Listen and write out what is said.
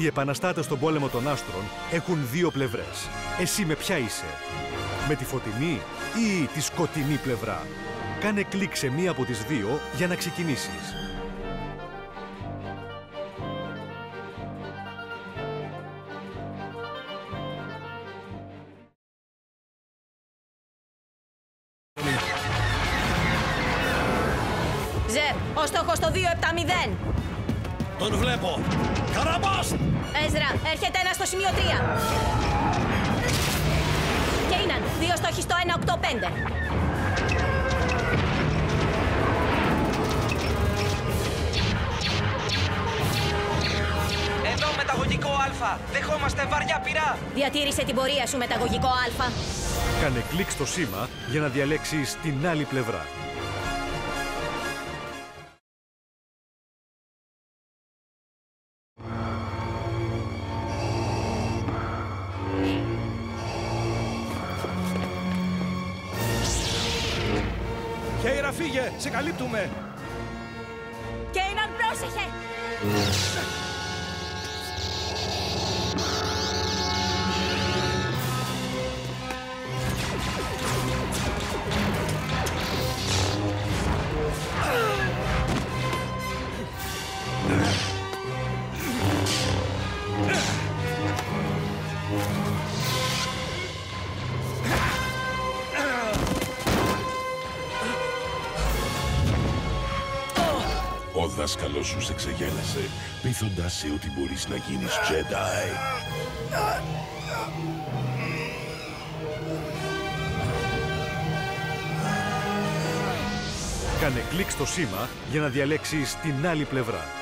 Οι επαναστάτες στον πόλεμο των άστρων έχουν δύο πλευρές. Εσύ με ποια είσαι, με τη φωτεινή ή τη σκοτεινή πλευρά; Κάνε κλικ σε μία από τις δύο για να ξεκινήσεις. Ζερ, ο στόχος το 270. Τον βλέπω. Καραμπάστ! Σημείο 3. Κέιναν, δύο στόχοι στο 185. Εδώ μεταγωγικό Α. Δεχόμαστε βαριά πυρά. Διατήρησε την πορεία σου μεταγωγικό Α. Κάνε κλικ στο σήμα για να διαλέξεις την άλλη πλευρά. Χέιρα, φύγε! Σε καλύπτουμε! Κέιναν, πρόσεχε! Ο δάσκαλος σου σε ξεγέλασε, πείθοντας σε ότι μπορείς να γίνεις Jedi. Κάνε κλικ στο σήμα για να διαλέξεις την άλλη πλευρά.